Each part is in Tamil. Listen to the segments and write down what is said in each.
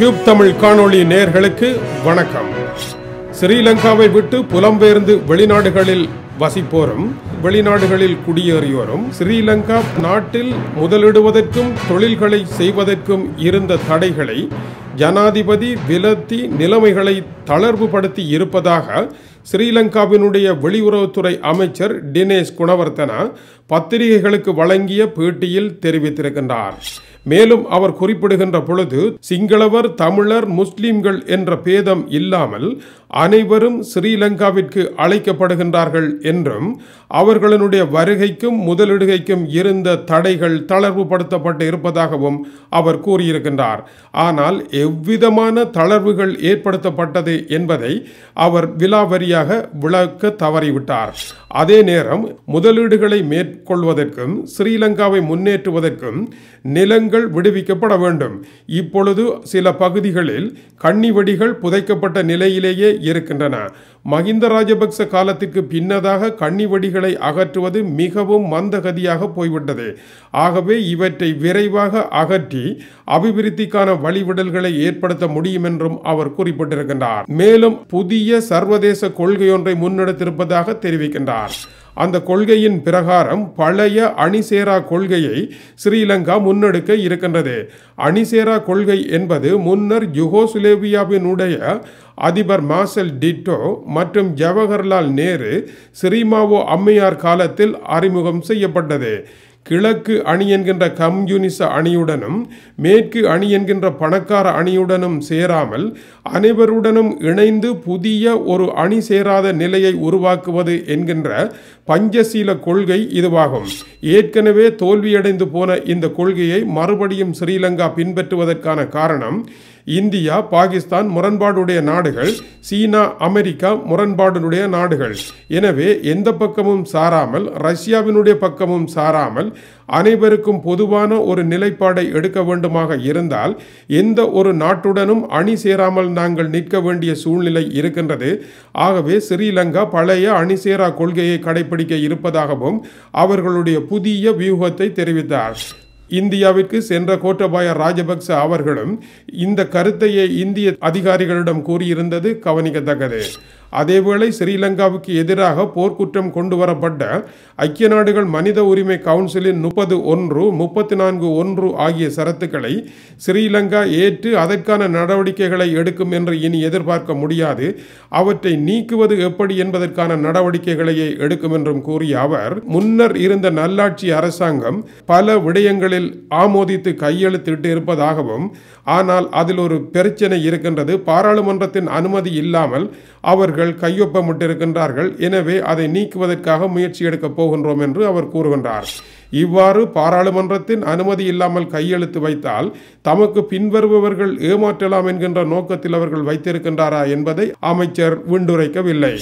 கியூப் தமிழ் காணொளி நேர்களுக்கு வணக்கம். ஸ்ரீலங்காவை விட்டு புலம்பெயர்ந்து வெளிநாடுகளில் வசிப்போரும் வெளிநாடுகளில் குடியேறியோரும் ஸ்ரீலங்கா நாட்டில் முதலிடுவதற்கும் தொழில்களை செய்வதற்கும் இருந்த தடைகளை ஜனாதிபதி விலத்தி நிலைமைகளை தளர்வுபடுத்தி இருப்பதாக ஸ்ரீலங்காவினுடைய வெளியுறவுத்துறை அமைச்சர் டினேஷ் குணவர்த்தனா பத்திரிகைகளுக்கு வழங்கிய பேட்டியில் தெரிவித்திருக்கின்றார். மேலும் அவர் குறிப்பிடுகின்ற பொழுது சிங்களவர் தமிழர் முஸ்லிம்கள் என்ற பேதம் இல்லாமல் அனைவரும் ஸ்ரீலங்காவிற்கு அழைக்கப்படுகின்றார்கள் என்றும் அவர்களுடைய வருகைக்கும் முதலிடுகைக்கும் இருந்த தடைகள் தளர்வுபடுத்தப்பட்டு இருப்பதாகவும் அவர் கூறியிருக்கின்றார். ஆனால் எவ்விதமான தளர்வுகள் ஏற்படுத்தப்பட்டது என்பதை அவர் விலாவரியாக விளக்க தவறிவிட்டார். அதே நேரம் முதலீடுகளை மேற்கொள்வதற்கும் ஸ்ரீலங்காவை முன்னேற்றுவதற்கும் பெண்கள் விடுவிக்கப்பட வேண்டும். இப்பொழுது சில பகுதிகளில் கன்னிவெடிகள் புதைக்கப்பட்ட நிலையிலேயே இருக்கின்றன. மஹிந்த ராஜபக்ச காலத்திற்கு பின்னதாக கன்னிவெடிகளை அகற்றுவது மிகவும் மந்தகதியாக போய்விட்டது. ஆகவே இவற்றை விரைவாக அகற்றி அபிவிருத்திக்கான வழிவிடல்களை ஏற்படுத்த முடியும் என்றும் அவர் குறிப்பிட்டிருக்கின்றார். மேலும் புதிய சர்வதேச கொள்கையொன்றை முன்னெடுத்திருப்பதாக தெரிவிக்கின்றார். அந்த கொள்கையின் பிரகாரம் பழைய அணிசேரா கொள்கையை ஸ்ரீலங்கா முன்னெடுக்க இருக்கின்றது. அணிசேரா கொள்கை என்பது முன்னர் யுகோசுலேவியாவினுடைய அதிபர் மாசல் டிட்டோ மற்றும் ஜவஹர்லால் நேரு ஸ்ரீமாவோ அம்மையார் காலத்தில் அறிமுகம் செய்யப்பட்டது. கிழக்கு அணி என்கின்ற கம்யூனிச அணியுடனும் மேற்கு அணி என்கின்ற பணக்கார அணியுடனும் சேராமல் அனைவருடனும் இணைந்து புதிய ஒரு அணி சேராத நிலையை உருவாக்குவது என்கின்ற பஞ்சசீல கொள்கை இதுவாகும். ஏற்கனவே தோல்வியடைந்து போன இந்த கொள்கையை மறுபடியும் ஸ்ரீலங்கா பின்பற்றுவதற்கான காரணம் இந்தியா பாகிஸ்தான் முரண்பாடுடைய நாடுகள் சீனா அமெரிக்கா முரண்பாடுடைய நாடுகள். எனவே எந்த பக்கமும் சாராமல் ரஷ்யாவினுடைய பக்கமும் சாராமல் அனைவருக்கும் பொதுவான ஒரு நிலைப்பாடை எடுக்க வேண்டுமாக இருந்தால் எந்த ஒரு நாட்டுடனும் அணி சேராமல் நாங்கள் நிற்க வேண்டிய சூழ்நிலை இருக்கின்றது. ஆகவே ஸ்ரீலங்கா பழைய அணிசேரா கொள்கையை கடைபிடிக்க இருப்பதாகவும் அவர்களுடைய புதிய வியூகத்தை தெரிவித்தார். இந்தியாவிற்கு சென்ற கோட்டபாய ராஜபக்ச அவர்களும் இந்த கருத்தையே இந்திய அதிகாரிகளிடம் கூறியிருந்தது கவனிக்கத்தக்கது. அதேவேளை ஸ்ரீலங்காவுக்கு எதிராக போர்க்குற்றம் கொண்டு வரப்பட்ட ஐக்கிய நாடுகள் மனித உரிமை கவுன்சிலின் முப்பது ஒன்று முப்பத்தி நான்கு ஒன்று ஆகிய சரத்துக்களை ஸ்ரீலங்கா ஏற்று அதற்கான நடவடிக்கைகளை எடுக்கும் என்று இனி எதிர்பார்க்க முடியாது. அவற்றை நீக்குவது எப்படி என்பதற்கான நடவடிக்கைகளையே எடுக்கும் என்றும் கூறிய அவர் முன்னர் இருந்த நல்லாட்சி அரசாங்கம் பல விடயங்களில் ஆமோதித்து கையெழுத்திட்டு இருப்பதாகவும் ஆனால் அதில் ஒரு பிரச்சனை இருக்கின்றது. பாராளுமன்றத்தின் அனுமதி இல்லாமல் அவர்கள் கையொப்பமிட்டிருக்கின்றார்கள். எனவே அதை நீக்குவதற்காக முயற்சி எடுக்கப் போகின்றோம் என்று அவர் கூறுகின்றார். இவ்வாறு பாராளுமன்றத்தின் அனுமதி இல்லாமல் கையெழுத்து வைத்தால் தமக்கு பின்வருபவர்கள் ஏமாற்றலாம் என்கின்ற நோக்கத்தில் அவர்கள் வைத்திருக்கின்றாரா என்பதை அமைச்சர் விண்டுரைக்கவில்லை.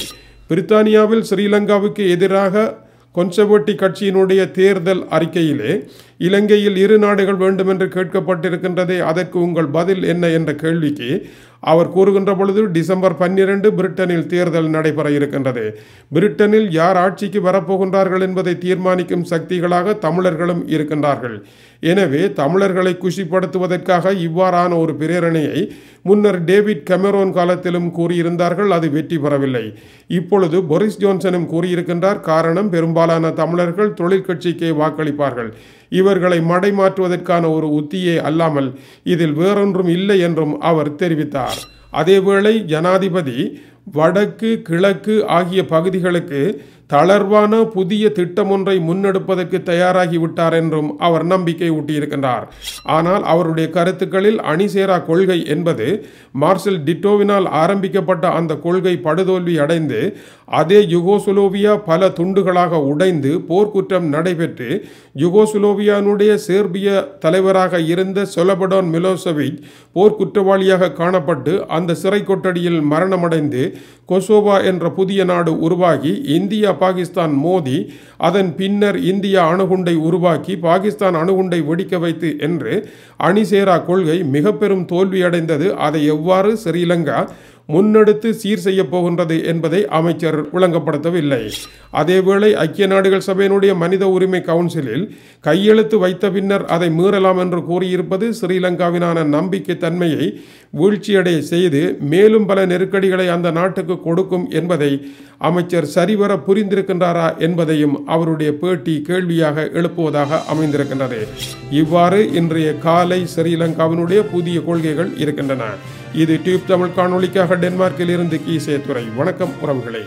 பிரித்தானியாவில் ஸ்ரீலங்காவுக்கு எதிராக கொன்சர்வேட்டிவ் கட்சியினுடைய தேர்தல் அறிக்கையிலே இலங்கையில் இரு நாடுகள் வேண்டும் என்று கேட்கப்பட்டிருக்கின்றதே அதற்கு உங்கள் பதில் என்ன என்ற கேள்விக்கு அவர் கூறுகின்ற பொழுது டிசம்பர் பன்னிரண்டு பிரிட்டனில் தேர்தல் நடைபெற இருக்கின்றது. பிரிட்டனில் யார் ஆட்சிக்கு வரப்போகின்றார்கள் என்பதை தீர்மானிக்கும் சக்திகளாக தமிழர்களும் இருக்கின்றார்கள். எனவே தமிழர்களை குஷிப்படுத்துவதற்காக இவ்வாறான ஒரு பிரேரணையை முன்னர் டேவிட் கெமரோன் காலத்திலும் கூறியிருந்தார்கள் அது வெற்றி பெறவில்லை. இப்பொழுது பொரிஸ் ஜோன்சனும் கூறியிருக்கின்றார் காரணம் பெரும்பாலான தமிழர்கள் தொழிற்கட்சிக்கே வாக்களிப்பார்கள். இவர் இவர்களை மடைமாற்றுவதற்கான ஒரு உத்தியே அல்லாமல் இதில் வேறொன்றும் இல்லை என்றும் அவர் தெரிவித்தார். அதேவேளை ஜனாதிபதி வடக்கு கிழக்கு ஆகிய பகுதிகளுக்கு தளர்வான புதிய திட்டம் ஒன்றை முன்னெடுப்பதற்கு தயாராகிவிட்டார் என்றும் அவர் நம்பிக்கை ஊட்டியிருக்கின்றார். ஆனால் அவருடைய கருத்துக்களில் அணிசேரா கொள்கை என்பது மார்ஷல் டிட்டோவினால் ஆரம்பிக்கப்பட்ட அந்த கொள்கை படுதோல்வி அடைந்து அதே யுகோசுலோவியா பல துண்டுகளாக உடைந்து போர்க்குற்றம் நடைபெற்று யுகோசுலோவியானுடைய சேர்பிய தலைவராக இருந்த சொலபடான் மிலோசவிக் போர்க்குற்றவாளியாக காணப்பட்டு அந்த சிறை கொட்டடியில் மரணமடைந்து கொசோவா என்ற புதிய நாடு உருவாகி இந்தியா பாகிஸ்தான் மோதி அதன் பின்னர் இந்தியா அணுகுண்டை உருவாக்கி பாகிஸ்தான் அணுகுண்டை வெடிக்க வைத்து என்று அணிசேரா கொள்கை மிக பெரும் தோல்வியடைந்தது. அதை எவ்வாறு ஸ்ரீலங்கா முன்னெடுத்து சீர் செய்ய போகின்றது என்பதை அமைச்சர் விளங்கப்படுத்தவில்லை. அதேவேளை ஐக்கிய நாடுகள் சபையினுடைய மனித உரிமை கவுன்சிலில் கையெழுத்து வைத்த பின்னர் அதை மீறலாம் என்று கூறியிருப்பது ஸ்ரீலங்காவினான நம்பிக்கை தன்மையை வீழ்ச்சியடைய செய்து மேலும் பல நெருக்கடிகளை அந்த நாட்டுக்கு கொடுக்கும் என்பதை அமைச்சர் சரிவர புரிந்திருக்கின்றாரா என்பதையும் அவருடைய பேட்டி கேள்வியாக எழுப்புவதாக அமைந்திருக்கின்றது. இவ்வாறு இன்றைய காலை ஸ்ரீலங்காவினுடைய புதிய கொள்கைகள் இருக்கின்றன. இது டியூப் தமிழ் காணொளிக்காக டென்மார்க்கில் இருந்து கீசே துறை வணக்கம் உறவுகளே.